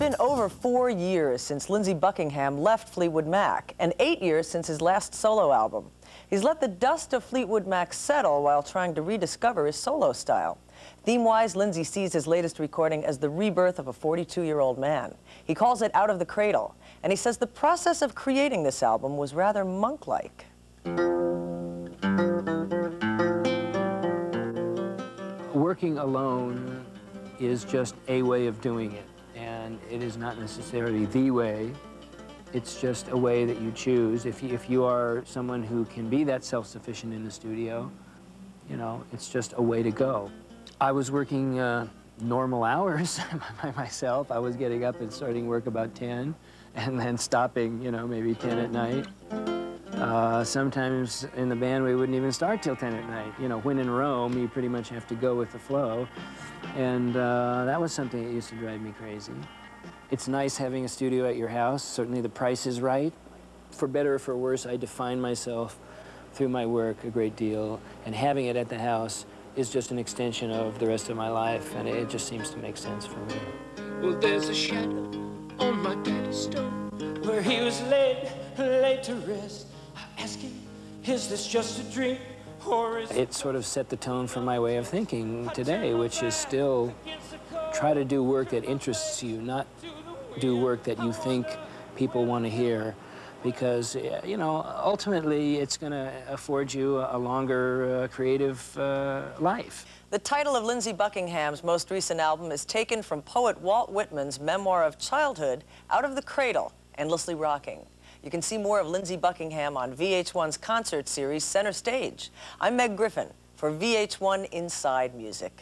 been over four years since Lindsey Buckingham left Fleetwood Mac, and eight years since his last solo album. He's let the dust of Fleetwood Mac settle while trying to rediscover his solo style. Theme-wise, Lindsey sees his latest recording as the rebirth of a 42-year-old man. He calls it Out of the Cradle, and he says the process of creating this album was rather monk-like. Working alone is just a way of doing it and it is not necessarily the way. It's just a way that you choose. If you, if you are someone who can be that self-sufficient in the studio, you know, it's just a way to go. I was working uh, normal hours by myself. I was getting up and starting work about 10 and then stopping, you know, maybe 10 at night. Uh, sometimes in the band we wouldn't even start till 10 at night. You know, when in Rome, you pretty much have to go with the flow. And uh, that was something that used to drive me crazy. It's nice having a studio at your house. Certainly the price is right. For better or for worse, I define myself through my work a great deal. And having it at the house is just an extension of the rest of my life. And it just seems to make sense for me. Well, there's a shadow on my daddy's stone where he was laid, laid to rest. I ask him, is this just a dream? It sort of set the tone for my way of thinking today, which is still try to do work that interests you, not do work that you think people want to hear because, you know, ultimately it's going to afford you a longer uh, creative uh, life. The title of Lindsey Buckingham's most recent album is taken from poet Walt Whitman's memoir of childhood, Out of the Cradle, Endlessly Rocking. You can see more of Lindsey Buckingham on VH1's concert series, Center Stage. I'm Meg Griffin for VH1 Inside Music.